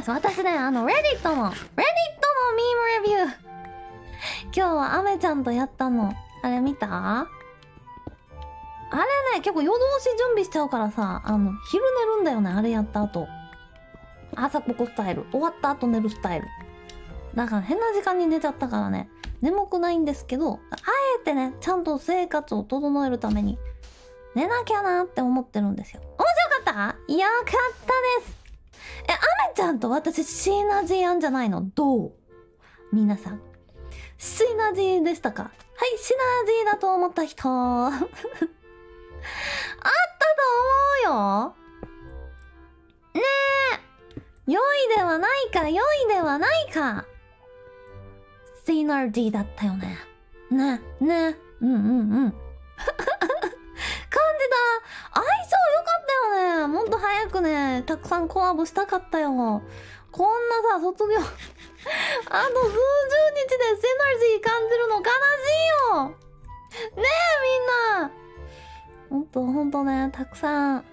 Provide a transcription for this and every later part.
私ね、あの、レディットの、レディットのミームレビュー。今日はアメちゃんとやったの。あれ見た？あれね、結構夜通し準備しちゃうからさ、あの、昼寝るんだよね、あれやった後。朝ここスタイル。終わった後寝るスタイル。だから変な時間に寝ちゃったからね、眠くないんですけど、あえてね、ちゃんと生活を整えるために、寝なきゃなって思ってるんですよ。面白かった？よかったですえ、アメちゃんと私シナジーやんじゃないの？どう？皆さん。シナジーでしたか？はい、シナジーだと思った人。あったと思うよねえ良いではないか、良いではないかシナジーだったよね。ね、ね。うんうんうん。早くね、たくさんコラボしたかったよ。こんなさ、卒業 あと数十日でシナジー感じるの悲しいよねえみんなほんとほんとね、たくさん、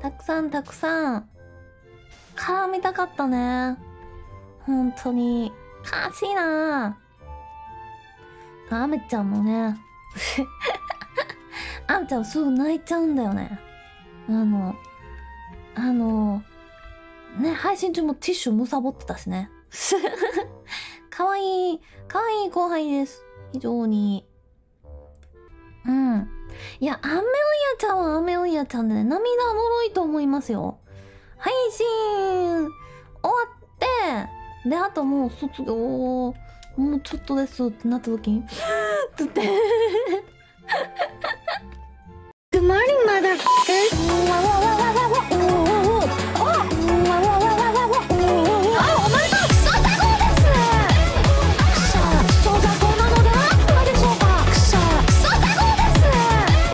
たくさんたくさん、絡みたかったね。本当に、悲しいなアメちゃんもね、アメちゃんすぐ泣いちゃうんだよね。あの、あの、ね、配信中もティッシュむさぼってたしね。かわいい、かわいい後輩です。非常に。うん。いや、アメオイヤちゃんはアメオイヤちゃんでね、涙もろいと思いますよ。配信、終わって、で、あともう卒業、もうちょっとですってなった時に、つ って